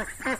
Ah.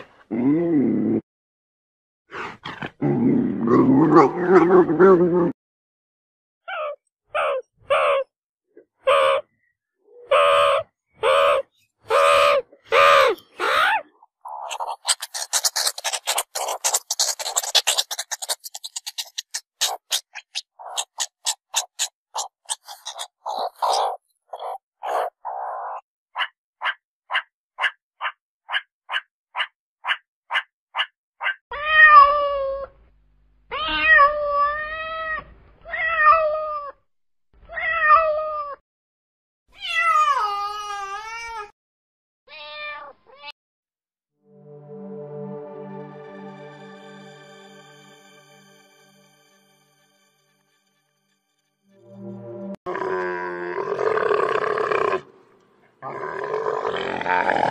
Ah.